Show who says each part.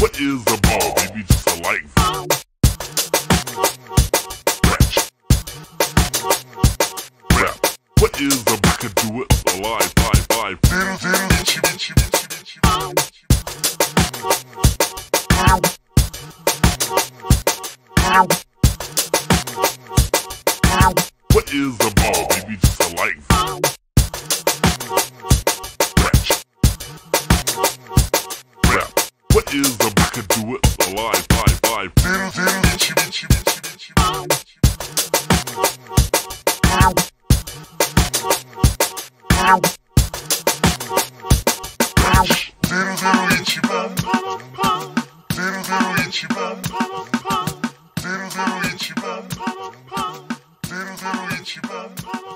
Speaker 1: What is the ball, baby? Just a light. Is the could do it alive, live, live. What is the ball, baby? Just a light. Scratch. What is the I could do it alive, live, live.
Speaker 2: itchy. Little little itchy bum. Little little itchy bum. Little little itchy bum.